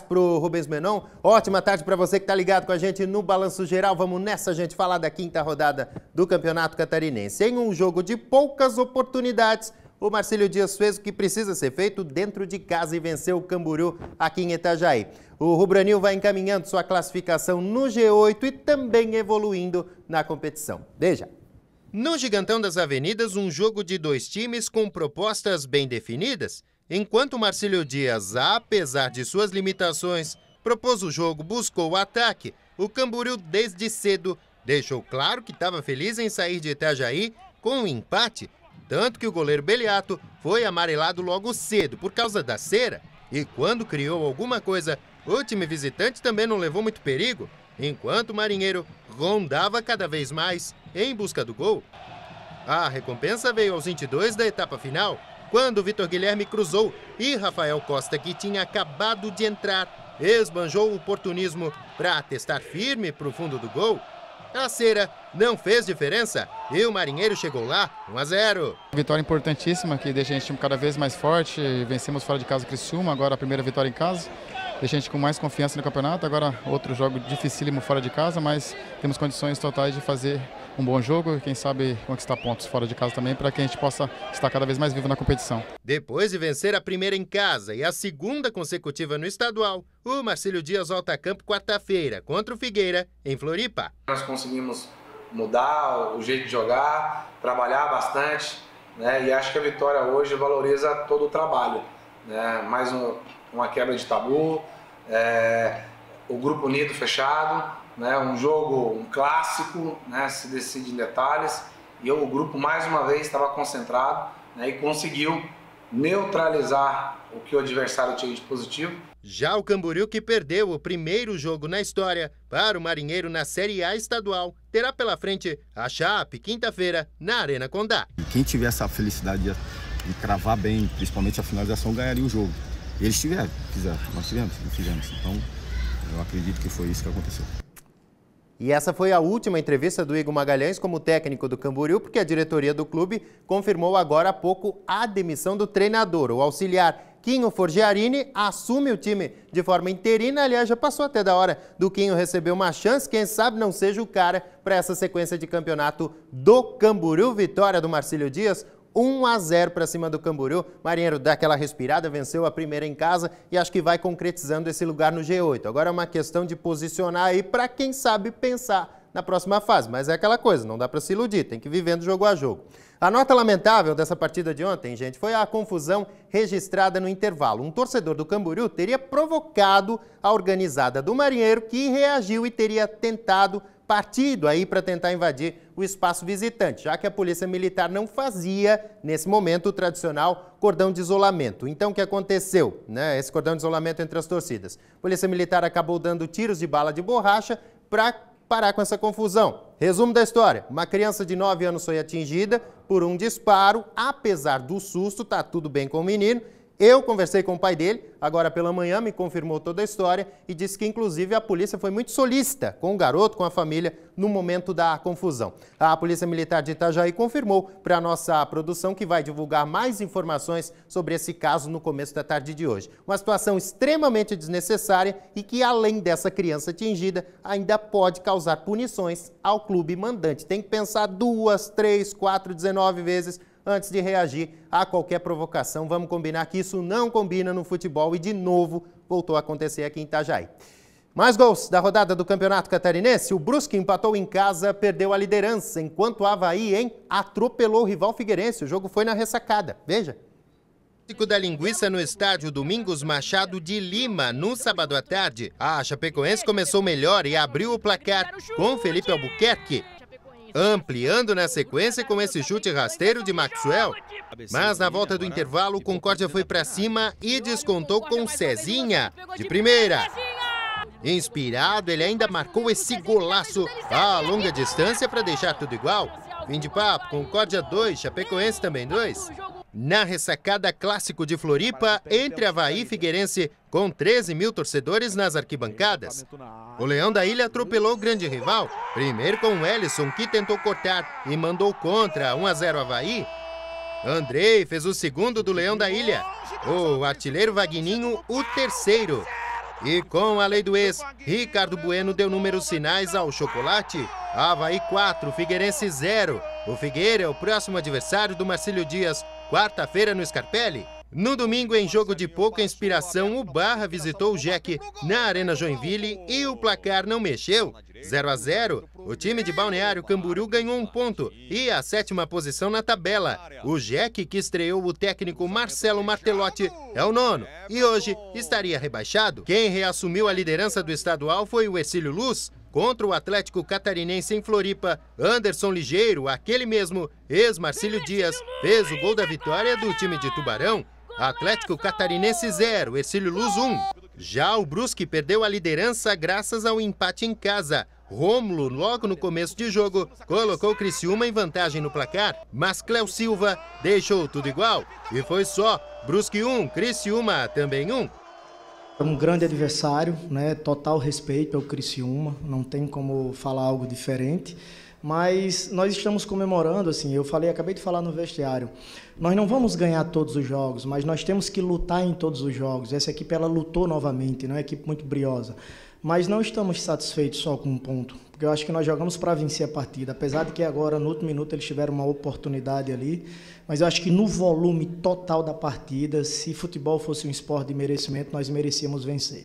Pro Rubens Menon. Ótima tarde para você que está ligado com a gente no Balanço Geral. Vamos nessa, gente, falar da quinta rodada do Campeonato Catarinense. Em um jogo de poucas oportunidades, o Marcílio Dias fez o que precisa ser feito dentro de casa e venceu o Camburu aqui em Itajaí. O Rubranil vai encaminhando sua classificação no G8 e também evoluindo na competição. Veja. No Gigantão das Avenidas, um jogo de dois times com propostas bem definidas. Enquanto Marcílio Dias, apesar de suas limitações, propôs o jogo, buscou o ataque, o Camboriú desde cedo deixou claro que estava feliz em sair de Itajaí com um empate, tanto que o goleiro Beliato foi amarelado logo cedo por causa da cera, e quando criou alguma coisa, o time visitante também não levou muito perigo, enquanto o marinheiro rondava cada vez mais em busca do gol. A recompensa veio aos 22 da etapa final, quando Vitor Guilherme cruzou e Rafael Costa, que tinha acabado de entrar, esbanjou o oportunismo para testar firme para o fundo do gol. A cera não fez diferença e o Marinheiro chegou lá 1 a 0. Vitória importantíssima que deixa a gente cada vez mais forte. Vencemos fora de casa o Criciúma, agora a primeira vitória em casa deixa a gente com mais confiança no campeonato. Agora outro jogo dificílimo fora de casa, mas temos condições totais de fazer um bom jogo e quem sabe conquistar pontos fora de casa também para que a gente possa estar cada vez mais vivo na competição. Depois de vencer a primeira em casa e a segunda consecutiva no estadual, o Marcílio Dias volta a campo quarta-feira contra o Figueira em Floripa. Nós conseguimos mudar o jeito de jogar, trabalhar bastante, né? E acho que a vitória hoje valoriza todo o trabalho, né? Mais um, uma quebra de tabu, é, o grupo unido fechado, né, um jogo, um clássico, né, se decide em detalhes. E o grupo mais uma vez estava concentrado né, e conseguiu neutralizar o que o adversário tinha de positivo. Já o Camboriú, que perdeu o primeiro jogo na história para o Marinheiro na Série A estadual, terá pela frente a Chape, quinta-feira, na Arena Condá. Quem tiver essa felicidade de, de cravar bem, principalmente a finalização, ganharia o jogo. Eles tiveram, fizeram, nós tivemos, não fizemos. Então, eu acredito que foi isso que aconteceu. E essa foi a última entrevista do Igor Magalhães como técnico do Camboriú, porque a diretoria do clube confirmou agora há pouco a demissão do treinador. O auxiliar Quinho Forgiarini assume o time de forma interina. Aliás, já passou até da hora do Quinho receber uma chance. Quem sabe não seja o cara para essa sequência de campeonato do Camboriú. Vitória do Marcílio Dias, 1 a 0 para cima do Camboriú. Marinheiro dá aquela respirada, venceu a primeira em casa e acho que vai concretizando esse lugar no G8. Agora é uma questão de posicionar aí para quem sabe pensar na próxima fase, mas é aquela coisa, não dá para se iludir, tem que ir vivendo jogo a jogo. A nota lamentável dessa partida de ontem, gente, foi a confusão registrada no intervalo. Um torcedor do Camboriú teria provocado a organizada do Marinheiro, que reagiu e teria tentado partido aí para tentar invadir o espaço visitante, já que a Polícia Militar não fazia, nesse momento, o tradicional cordão de isolamento. Então, o que aconteceu? Né? Esse cordão de isolamento entre as torcidas. A Polícia Militar acabou dando tiros de bala de borracha para parar com essa confusão. Resumo da história: uma criança de 9 anos foi atingida por um disparo. Apesar do susto, tá tudo bem com o menino eu conversei com o pai dele, agora pela manhã, me confirmou toda a história e disse que, inclusive, a polícia foi muito solícita com o garoto, com a família, no momento da confusão. A Polícia Militar de Itajaí confirmou para a nossa produção que vai divulgar mais informações sobre esse caso no começo da tarde de hoje. Uma situação extremamente desnecessária e que, além dessa criança atingida, ainda pode causar punições ao clube mandante. Tem que pensar duas, três, quatro, dezenove vezes antes de reagir a qualquer provocação. Vamos combinar que isso não combina no futebol e, de novo, voltou a acontecer aqui em Itajaí. Mais gols da rodada do Campeonato Catarinense. O Brusque empatou em casa, perdeu a liderança, enquanto o Havaí, hein, atropelou o rival Figueirense. O jogo foi na ressacada. Veja. Da linguiça no estádio Domingos Machado de Lima, no sábado à tarde. A Chapecoense começou melhor e abriu o placar com Felipe Albuquerque ampliando na sequência com esse chute rasteiro de Maxwell. Mas na volta do intervalo, Concórdia foi para cima e descontou com Cezinha, de primeira. Inspirado, ele ainda marcou esse golaço a longa distância para deixar tudo igual. Fim de papo, Concórdia 2, Chapecoense também 2. Na ressacada clássico de Floripa, entre Havaí e Figueirense, com 13 mil torcedores nas arquibancadas. O Leão da Ilha atropelou o grande rival, primeiro com o Ellison, que tentou cortar e mandou contra 1 a 0 Havaí. Andrei fez o segundo do Leão da Ilha. O artilheiro Vagninho, o terceiro. E com a lei do ex, Ricardo Bueno deu números sinais ao chocolate. Havaí 4, Figueirense 0. O Figueira é o próximo adversário do Marcílio Dias, quarta-feira no Scarpelli. No domingo, em jogo de pouca inspiração, o Barra visitou o Jack na Arena Joinville e o placar não mexeu. 0 a 0. O time de Balneário Camboriú ganhou um ponto e a sétima posição na tabela. O Jack, que estreou o técnico Marcelo Martelotti, é o nono e hoje estaria rebaixado. Quem reassumiu a liderança do estadual foi o Exílio Luz. Contra o Atlético Catarinense em Floripa, Anderson Ligeiro, aquele mesmo ex-Marcílio Dias, fez o gol da vitória do time de Tubarão. Atlético Catarinense 0, Ercílio Luz 1. Já o Brusque perdeu a liderança graças ao empate em casa. Rômulo, logo no começo de jogo, colocou Criciúma em vantagem no placar, mas Cléo Silva deixou tudo igual. E foi só Brusque 1, Criciúma também 1. É um grande adversário, né? total respeito ao Criciúma, não tem como falar algo diferente mas nós estamos comemorando, assim, eu falei, acabei de falar no vestiário, nós não vamos ganhar todos os jogos, mas nós temos que lutar em todos os jogos. Essa equipe, ela lutou novamente, não é uma equipe muito briosa. Mas não estamos satisfeitos só com um ponto, porque eu acho que nós jogamos para vencer a partida, apesar de que agora, no último minuto, eles tiveram uma oportunidade ali, mas eu acho que no volume total da partida, se futebol fosse um esporte de merecimento, nós merecíamos vencer.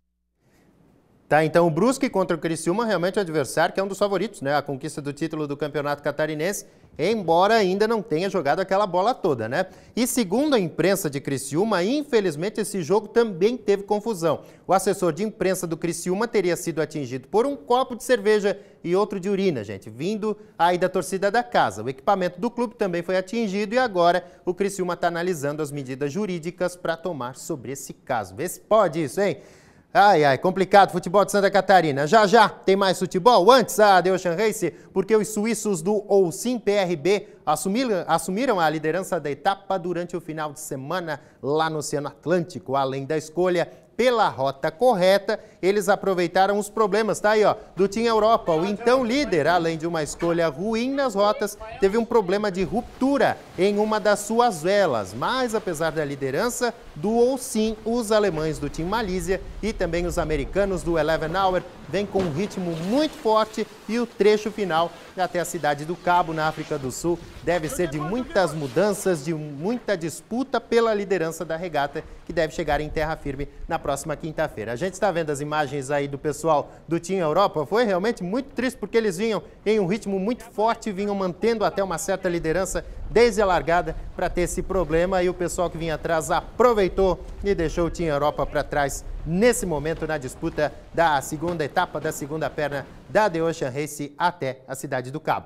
Tá, então o Brusque contra o Criciúma realmente é o adversário que é um dos favoritos, né? A conquista do título do Campeonato Catarinense, embora ainda não tenha jogado aquela bola toda, né? E segundo a imprensa de Criciúma, infelizmente esse jogo também teve confusão. O assessor de imprensa do Criciúma teria sido atingido por um copo de cerveja e outro de urina, gente, vindo aí da torcida da casa. O equipamento do clube também foi atingido e agora o Criciúma está analisando as medidas jurídicas para tomar sobre esse caso. Vê se pode isso, hein? Ai, ai, complicado futebol de Santa Catarina. Já, já tem mais futebol? Antes a The Ocean Race, porque os suíços do Ousim PRB assumiram, assumiram a liderança da etapa durante o final de semana lá no Oceano Atlântico. Além da escolha pela rota correta, eles aproveitaram os problemas, tá aí, ó, do Team Europa. O então líder, além de uma escolha ruim nas rotas, teve um problema de ruptura em uma das suas velas. Mas, apesar da liderança, do sim os alemães do Team Malísia e também os americanos do Eleven Hour vem com um ritmo muito forte e o trecho final até a cidade do Cabo, na África do Sul, deve ser de muitas mudanças, de muita disputa pela liderança da regata, que deve chegar em terra firme na próxima quinta-feira. A gente está vendo as imagens aí do pessoal do Team Europa, foi realmente muito triste porque eles vinham em um ritmo muito forte, vinham mantendo até uma certa liderança desde a largada para ter esse problema e o pessoal que vinha atrás aproveitou e deixou o Team Europa para trás nesse momento na disputa da segunda etapa, da segunda perna da The Ocean Race até a cidade do Cabo.